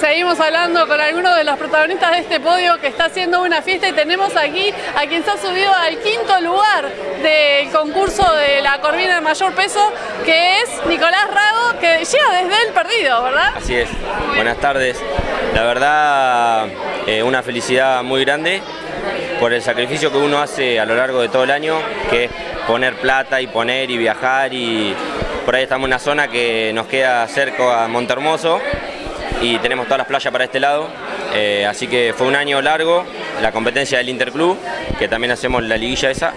seguimos hablando con algunos de los protagonistas de este podio que está haciendo una fiesta y tenemos aquí a quien se ha subido al quinto lugar del concurso de la corvina de mayor peso, que es Nicolás Rago, que llega desde el perdido, ¿verdad? Así es. Buenas tardes. La verdad, eh, una felicidad muy grande por el sacrificio que uno hace a lo largo de todo el año, que es poner plata y poner y viajar y por ahí estamos en una zona que nos queda cerca a Montermoso y tenemos todas las playas para este lado, eh, así que fue un año largo, la competencia del Interclub, que también hacemos la liguilla esa,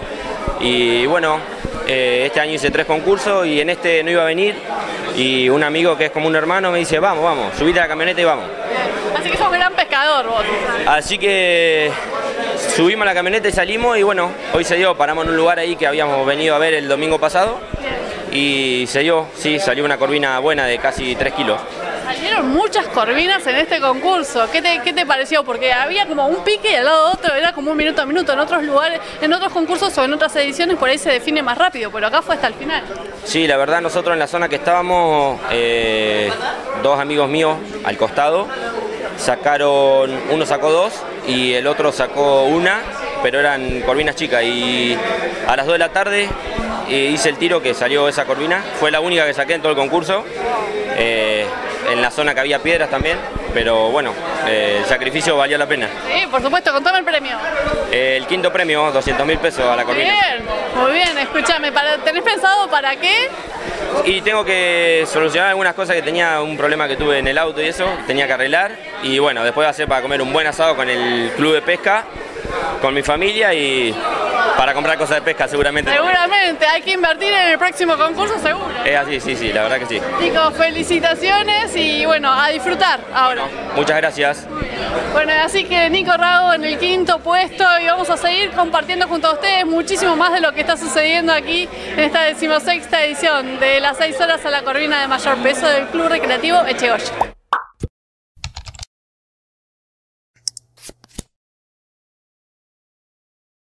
y bueno, eh, este año hice tres concursos y en este no iba a venir y un amigo que es como un hermano me dice, vamos, vamos, subite a la camioneta y vamos. Así que sos un gran pescador vos. Así que subimos a la camioneta y salimos y bueno, hoy se dio, paramos en un lugar ahí que habíamos venido a ver el domingo pasado y se dio, sí, salió una corvina buena de casi 3 kilos. Salieron muchas corvinas en este concurso. ¿Qué te, ¿Qué te, pareció? Porque había como un pique y al lado de otro era como un minuto a minuto. En otros lugares, en otros concursos o en otras ediciones por ahí se define más rápido, pero acá fue hasta el final. Sí, la verdad nosotros en la zona que estábamos, eh, dos amigos míos al costado, sacaron, uno sacó dos y el otro sacó una, pero eran corvinas chicas y a las 2 de la tarde eh, hice el tiro que salió esa corvina, fue la única que saqué en todo el concurso. Eh, en la zona que había piedras también, pero bueno, eh, el sacrificio valió la pena. Sí, por supuesto, contame el premio. Eh, el quinto premio, 200 mil pesos a la corvina. Bien, muy bien, escúchame, ¿tenés pensado para qué? Y tengo que solucionar algunas cosas que tenía, un problema que tuve en el auto y eso, tenía que arreglar. Y bueno, después va a ser para comer un buen asado con el club de pesca, con mi familia y para comprar cosas de pesca seguramente. Seguramente, hay que invertir en el próximo concurso seguro. Es así, sí, sí, la verdad que sí. Chicos, felicitaciones y bueno, a disfrutar ahora. muchas gracias. Bueno, así que Nico Rago en el quinto puesto y vamos a seguir compartiendo junto a ustedes muchísimo más de lo que está sucediendo aquí en esta decimosexta edición de las 6 horas a la corvina de mayor peso del Club Recreativo Echegoya.